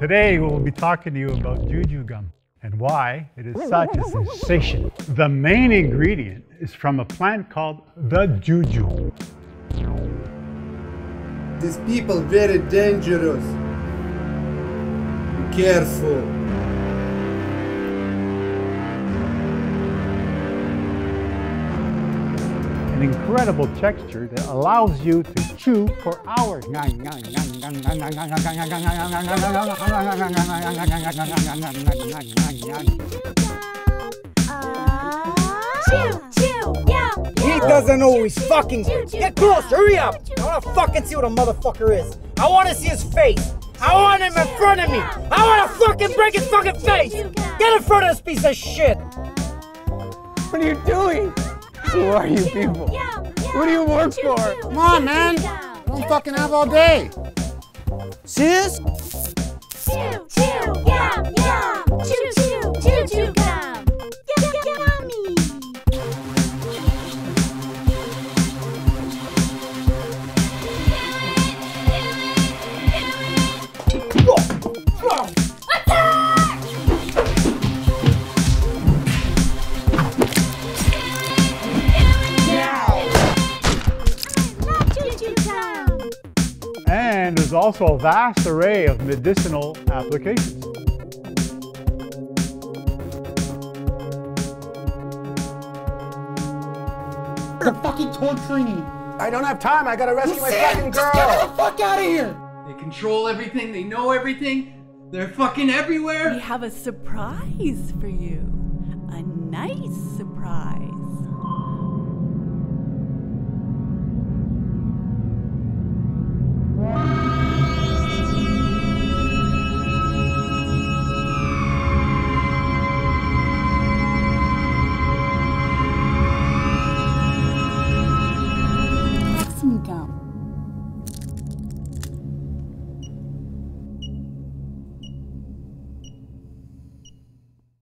Today we'll be talking to you about juju gum and why it is such a sensation. The main ingredient is from a plant called the juju. These people very dangerous. Be careful. An incredible texture that allows you to chew for hours. He doesn't know who he's fucking. Get close, hurry up. I wanna fucking see what a motherfucker is. I wanna see his face. I want him in front of me. I wanna fucking break his fucking face. Get in front of this piece of shit. What are you doing? Who are you people? What do you work for? Come on, man. Don't fucking have all day. See And there's also a vast array of medicinal applications. They're fucking torturing me. I don't have time. I gotta rescue my fucking girl. get the fuck out of here. They control everything, they know everything, they're fucking everywhere. We have a surprise for you. A nice surprise.